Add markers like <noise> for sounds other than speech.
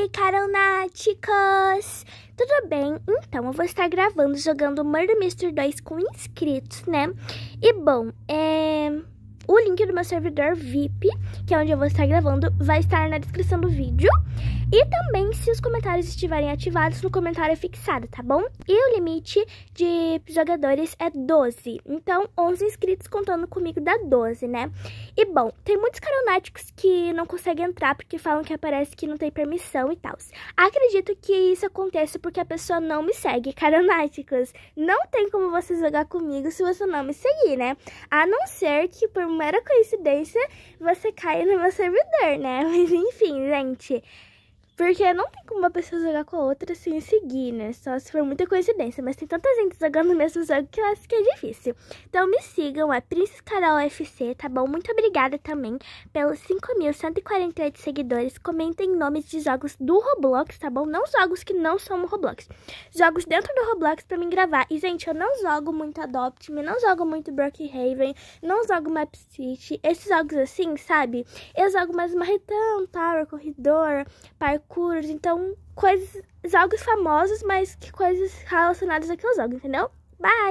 aí, caronáticos? Tudo bem? Então, eu vou estar gravando jogando Murder Mystery 2 com inscritos, né? E, bom, é... O link do meu servidor VIP, que é onde eu vou estar gravando, vai estar na descrição do vídeo. E também, se os comentários estiverem ativados, no comentário é fixado, tá bom? E o limite de jogadores é 12. Então, 11 inscritos contando comigo dá 12, né? E, bom, tem muitos caronáticos que não conseguem entrar porque falam que aparece que não tem permissão e tal. Acredito que isso aconteça porque a pessoa não me segue, <laughs> caronáticos. Não tem como você jogar comigo se você não me seguir, né? A não ser que, por mera coincidência, você caia no meu servidor, né? <laughs> Mas, enfim, gente... Porque não tem como uma pessoa jogar com a outra sem seguir, né? Só se for muita coincidência. Mas tem tanta gente jogando o mesmo jogo que eu acho que é difícil. Então me sigam, é Princess Carol FC, tá bom? Muito obrigada também pelos 5.148 seguidores. Comentem nomes de jogos do Roblox, tá bom? Não jogos que não são Roblox. Jogos dentro do Roblox pra mim gravar. E, gente, eu não jogo muito Adopt Me, não jogo muito Brookhaven, não jogo Map City. Esses jogos assim, sabe? Eu jogo mais Marretão, Tower, Corredor, Parkour parkour, então coisas, jogos famosos, mas que coisas relacionadas àquele jogo, entendeu? Bye!